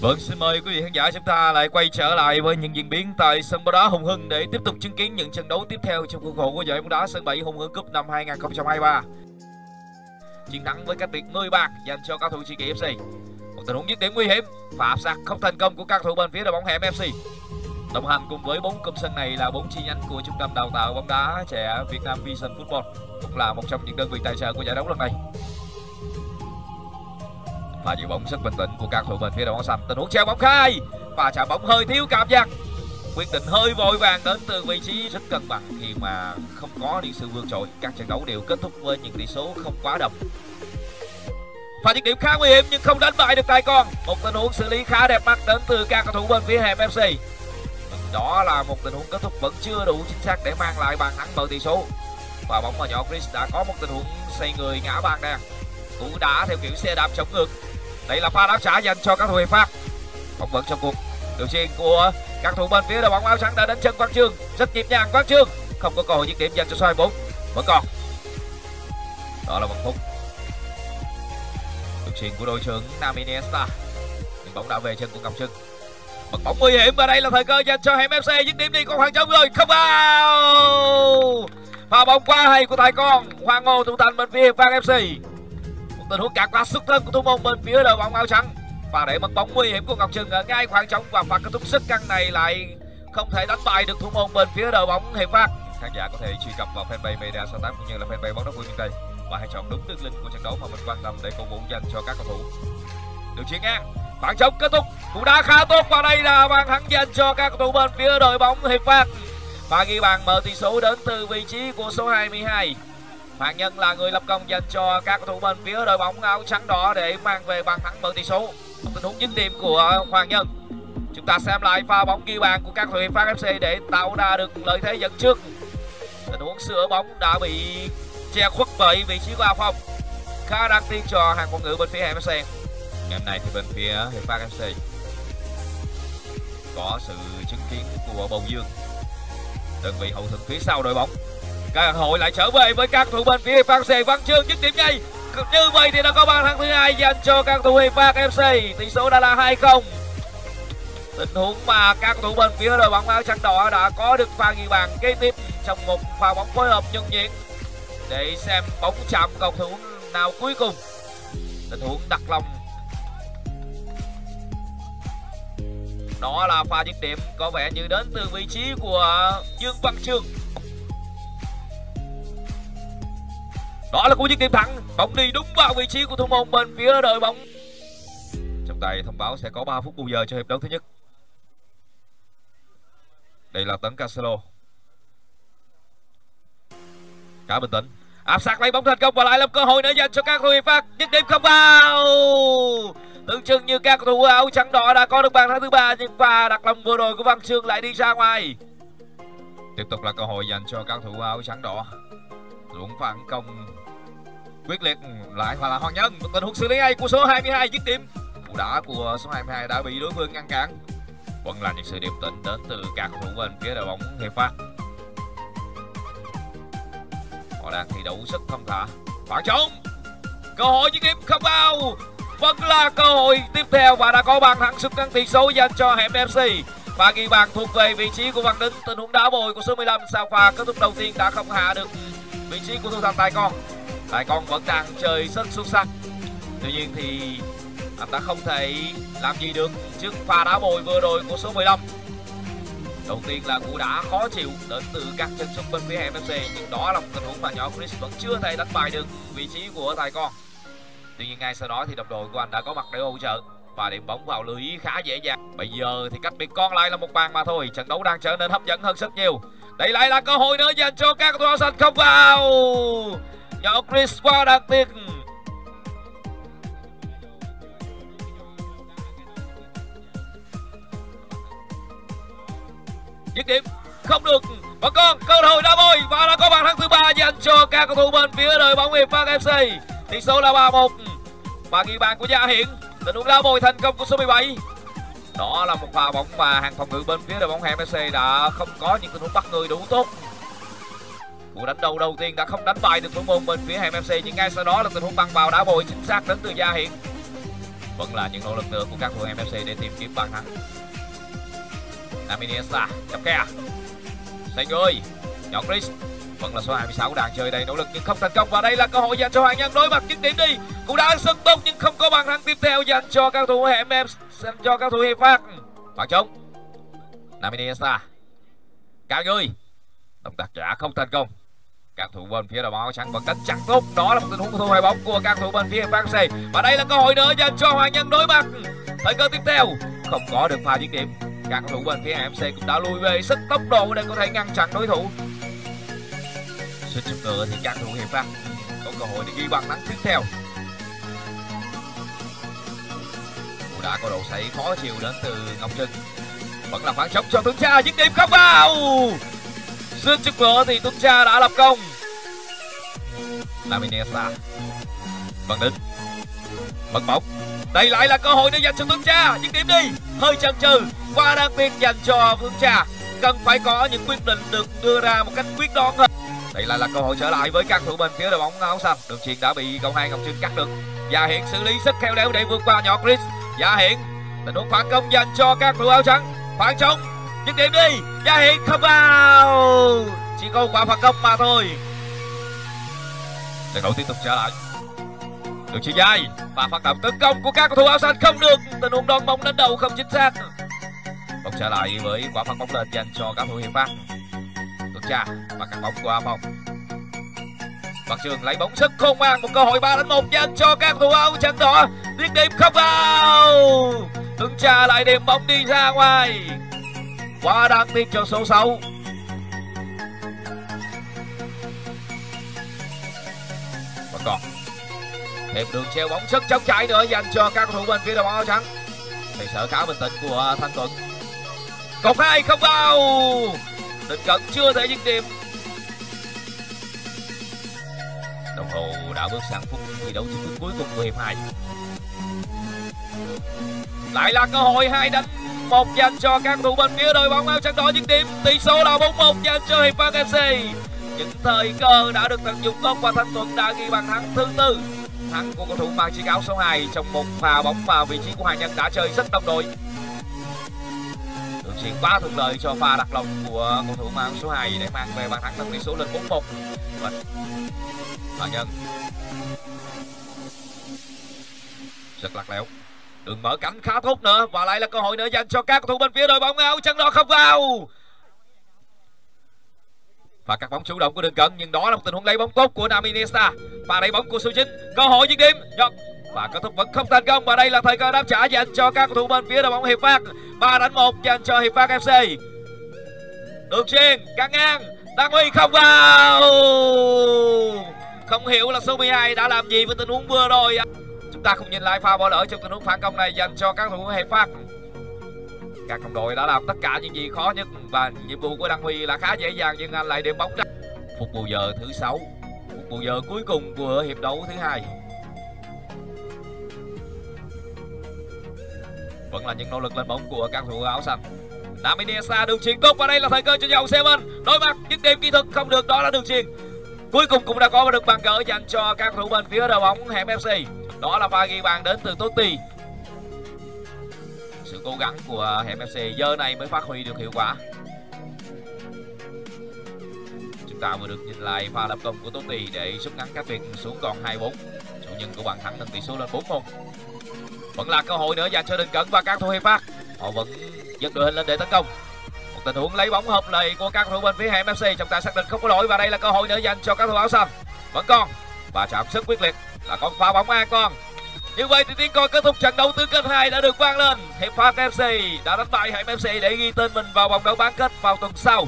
Vâng, xin mời quý vị khán giả chúng ta lại quay trở lại với những diễn biến tại sân bóng đá Hùng Hưng để tiếp tục chứng kiến những trận đấu tiếp theo trong khuôn khổ của giải bóng đá sân bảy Hùng Hưng Cup năm 2023. Chiến thắng với cách biệt 10 bàn dành cho các thủ Chi Kỳ FC. Một tình huống dứt điểm nguy hiểm và áp sát không thành công của các thủ bên phía đội bóng Hẻm FC. Đồng hành cùng với bốn cụm sân này là bốn chi nhánh của trung tâm đào tạo bóng đá trẻ Việt Nam Vision Football, cũng là một trong những đơn vị tài trợ của giải đấu lần này và giữ bóng rất bình tĩnh của các thủ bên phía đội bóng xanh. Tình huống treo bóng khai. Và chạm bóng hơi thiếu cảm giác. Quyết định hơi vội vàng đến từ vị trí rất cân bằng. Khi mà không có những sự vượt trội, các trận đấu đều kết thúc với những tỷ số không quá đậm và những điểm khá nguy hiểm nhưng không đánh bại được tài con một tình huống xử lý khá đẹp mắt đến từ các cầu thủ bên phía hẻm fc đó là một tình huống kết thúc vẫn chưa đủ chính xác để mang lại bàn thắng mở tỷ số. Và bóng mà nhỏ Chris đã có một tình huống xây người ngã bàn đen cú đá theo kiểu xe đạp chống ngược đây là pha đáp trả dành cho các thủ hiệp pháp. Bóng vẫn trong cuộc. Điều chuyền của các thủ bên phía đội bóng áo trắng đã đến chân quang trương. Rất nhịp nhàng, quang trương. Không có cơ hội dứt điểm dành cho số bốn. Vẫn còn. Đó là văn phúc. Điều chuyền của đội trưởng nam iniesta. Nhưng bóng đã về chân của ngọc trưng bật bóng nguy hiểm và đây là thời cơ dành cho hẻm fc dứt điểm đi con hoàng trống rồi. Không vào. Pha bóng quá hay của thái con. Hoàng ngô thủ thành bên phía phan fc tình huống cản qua xuất thân của thủ môn bên phía đội bóng áo trắng. Và để mất bóng nguy hiểm của ngọc trừng ở ngay khoảng trống và pha kết thúc sức căng này lại không thể đánh bại được thủ môn bên phía đội bóng hiệp phát. Khán giả có thể truy cập vào fanpage media 68 cũng như là fanpage bóng đá vui miền tây và hãy chọn đúng đường link của trận đấu mà mình quan tâm để cổ vũ dành cho các cầu thủ. Được chiến ngang khoảng trống kết thúc. Cũng đã khá tốt và đây là bàn thắng dành cho các cầu thủ bên phía đội bóng hiệp phát. Và ghi bàn mở tỷ số đến từ vị trí của số 22 Hoàng Nhân là người lập công dành cho các cầu thủ bên phía đội bóng áo trắng đỏ để mang về bàn thắng mở tỷ số. Tình huống dứt điểm của Hoàng Nhân. Chúng ta xem lại pha bóng ghi bàn của các thuyền Phan FC để tạo ra được lợi thế dẫn trước. Tình huống sửa bóng đã bị che khuất bởi vị trí của A Phong. Khá đáng tiếc cho hàng phòng ngự bên phía FC. Ngày hôm nay thì bên phía Hiệp Phan FC có sự chứng kiến của Bầu Dương đơn vị hậu thuẫn phía sau đội bóng cơ hội lại trở về với các thủ bên phía Phan FC Văn Chương dứt điểm ngay. Như vậy thì đã có bàn thắng thứ hai dành cho các thủ hiệp Phan FC tỷ số đã là 2-0 tình huống mà các thủ bên phía đội bóng áo trắng đỏ đã có được pha ghi bàn kế tiếp trong một pha bóng phối hợp nhân nhiệt để xem bóng chạm cầu thủ nào cuối cùng. Tình huống đặt lòng. Đó là pha dứt điểm có vẻ như đến từ vị trí của Dương Văn Trường. Đó là cú dứt điểm thẳng. Bóng đi đúng vào vị trí của thủ môn bên phía đội bóng. Trọng tài thông báo sẽ có 3 phút bù giờ cho hiệp đấu thứ nhất. Đây là tấn Cancelo. Cả bình tĩnh. Áp sát lấy bóng thành công và lại lập cơ hội nữa dành cho các thủ phát dứt điểm không vào. Tưởng chừng như các cầu thủ áo trắng đỏ đã có được bàn thắng thứ ba, nhưng pha đặt lòng vừa rồi của văn trương lại đi ra ngoài. Tiếp tục là cơ hội dành cho các thủ áo trắng đỏ luận phản công. Quyết liệt lại và là hoàng nhân. Một tình huống xử lý hay của số 22 dứt điểm cú đá của số 22 đã bị đối phương ngăn cản. Vẫn là những sự điềm tĩnh đến từ các thủ bên phía đội bóng hiệp phát họ đang thi đấu rất thông thả. Khoảng trống. Cơ hội dứt điểm không vào vẫn là cơ hội tiếp theo và đã có bàn thắng sút ngắn tỷ số dành cho hẻm fc và ghi bàn thuộc về vị trí của văn đính tình huống đá bồi của số 15 sao pha kết thúc đầu tiên đã không hạ được vị trí của thủ thành tài con. Tài con vẫn đang chơi rất xuất sắc. Tuy nhiên thì anh ta không thể làm gì được trước pha đá bồi vừa rồi của số 15 đầu tiên là cú đá khó chịu đến từ các chân sút bên phía MFC nhưng đó là một tình huống mà nhỏ Chris vẫn chưa thể đánh bại được vị trí của tài con. Tuy nhiên ngay sau đó thì đồng đội của anh đã có mặt để hỗ trợ và điểm bóng vào lưới khá dễ dàng. Bây giờ thì cách biệt con lại là một bàn mà thôi, trận đấu đang trở nên hấp dẫn hơn rất nhiều đây lại là cơ hội nữa dành cho các cầu thủ sân không vào. Nhỏ Chris quá đặc biệt. dứt điểm, không được. Và con cơ hội đã bôi và đã có bàn thắng thứ ba dành cho các cầu thủ bên phía đội bóng hiệp Park FC tỷ số là 3-1 và ghi bàn của Gia Hiển. Tình huống đá bôi thành công của số 17 đó là một pha bóng mà hàng phòng ngự bên phía đội bóng Hẻm đã không có những tình huống bắt người đủ tốt. Cú đánh đầu đầu tiên đã không đánh bại được thủ môn bên phía Hẻm nhưng ngay sau đó là tình huống băng vào đá bồi chính xác đến từ Gia Hiển. Vẫn là những nỗ lực nữa của các thủ MFC để tìm kiếm bàn thắng. Naminiesta chọc kè Sành người nhỏ Chris vẫn là số 26 đang chơi đây nỗ lực nhưng không thành công. Và đây là cơ hội dành cho Hoàng Nhân đối mặt dứt điểm đi. Cũng đã sân tốt nhưng không có bàn thắng tiếp theo dành cho các thủ MF dành cho các thủ hiệp phát. Phản chống Naminiesta cao người động tác trả không thành công. Các thủ bên phía đội bóng áo trắng vẫn đánh chặt tốt. Đó là một tình huống thu hồi bóng của các thủ bên phía FC và đây là cơ hội nữa dành cho Hoàng Nhân đối mặt. Thời cơ tiếp theo. Không có được pha dứt điểm. Các thủ bên phía MC cũng đã lùi về sức tốc độ để có thể ngăn chặn đối thủ suýt chút nữa thì các thủ hiệp phát có cơ hội để ghi bàn thắng tiếp theo. Cũng đã có độ xảy khó chịu đến từ Ngọc Trinh vẫn là khoảng trống cho Tuấn Cha, dứt điểm không vào. Suýt chút cửa thì Tuấn Cha đã lập công. Laminesa Văn Đinh Bật bóng. Đây lại là cơ hội để dành cho Tuấn Cha. Dứt điểm đi. Hơi chần chừ. Qua đặc biệt dành cho Tuấn Cha. Cần phải có những quyết định được đưa ra một cách quyết đoán hơn đây lại là cơ hội trở lại với các thủ bên phía đội bóng áo xanh. Đường chuyền đã bị cầu hai ngọc trinh cắt được. Và hiện xử lý rất khéo léo để vượt qua nhỏ chris. Và hiện tình huống phản công dành cho các thủ áo trắng. Phản trống, dứt điểm đi. Và hiện không vào. Chỉ có quả phản công mà thôi. Trận đấu tiếp tục trở lại. Đường chuyền dài và phát động tấn công của các cầu thủ áo xanh không được. Tình huống đón bóng đến đầu không chính xác. Bóng trở lại với quả phạt bóng lên dành cho các thủ hiệp phát tuần và cắt bóng qua phòng Văn Trường lấy bóng sức không mang một cơ hội 3 đánh 1 dành cho các thủ áo trắng đỏ. Dứt điểm không vào. Hưng Trà lại điểm bóng đi ra ngoài. Quá đáng tiếc cho số 6 và còn thêm đường treo bóng rất chống chạy nữa, dành cho các thủ bên phía đội bóng áo trắng. Thì sợ khá bình tĩnh của thanh tuấn cột hai không vào định cận chưa thể dứt điểm. Đồng hồ đã bước sang phút thi đấu chính thức cuối cùng của hiệp hai. Lại là cơ hội hai đánh, một dành cho các thủ bên phía đội bóng áo trắng đỏ dứt điểm. Tỷ số là 4-1 dành cho hiệp Bắc FC những thời cơ đã được tận dụng tốt và thanh tuấn đã ghi bàn thắng thứ tư. Thắng của cầu thủ mang chiếc áo số 2 trong một pha bóng vào vị trí của Hoàng Nhân đã chơi rất đồng đội. Đường quá thuận lợi cho pha đặt lòng của cầu thủ mang số 2 để mang về bàn thắng nâng tỷ số lên 4-1. Và hòa Nhân. Rất lạc lẽo. Đường mở cánh khá tốt nữa. Và lại là cơ hội nữa dành cho các cầu thủ bên phía đội bóng áo chân đó không vào. Và các bóng chủ động của đường cận, nhưng đó là một tình huống lấy bóng tốt của Naminesta và đẩy bóng của số 9 cơ hội dứt điểm và kết thúc vẫn không thành công và đây là thời cơ đáp trả dành cho các cầu thủ bên phía đội bóng hiệp phát. Ba đánh một dành cho hiệp phát fc đường chuyền căng ngang, Đăng huy không vào. Không hiểu là số 12 đã làm gì với tình huống vừa rồi. Chúng ta không nhìn lại pha bỏ lỡ trong tình huống phản công này dành cho các thủ hiệp phát. Các đồng đội đã làm tất cả những gì khó nhất và nhiệm vụ của đăng huy là khá dễ dàng nhưng anh lại điểm bóng ra. Phục bù giờ thứ sáu phục bù giờ cuối cùng của hiệp đấu thứ hai. Vẫn là những nỗ lực lên bóng của các thủ áo xanh. Naminiesa đường chuyền tốt và đây là thời cơ cho dòng Seven. Đối mặt những điểm kỹ thuật không được, đó là đường chuyền. Cuối cùng cũng đã có được bàn gỡ dành cho các thủ bên phía đội bóng hẻm FC đó là pha ghi bàn đến từ Totti. Sự cố gắng của hẻm FC giờ này mới phát huy được hiệu quả chúng ta vừa được nhìn lại pha lập công của Totti để rút ngắn các biệt xuống còn 2-4 chủ nhân của bàn thắng nâng tỷ số lên 4-1 vẫn là cơ hội nữa dành cho Đình Cẩn và các thủ hiệp Park họ vẫn dẫn đội hình lên để tấn công. Một tình huống lấy bóng hợp lệ của các thủ bên phía hẻm FC trọng tài xác định không có lỗi và đây là cơ hội nữa dành cho các thủ áo xanh. Vẫn còn. Và chạm sức quyết liệt là con pha bóng an toàn. Như vậy thì tiếng còi kết thúc trận đấu tứ kết 2 đã được vang lên. Hiệp Park FC đã đánh bại hẻm FC để ghi tên mình vào vòng đấu bán kết vào tuần sau.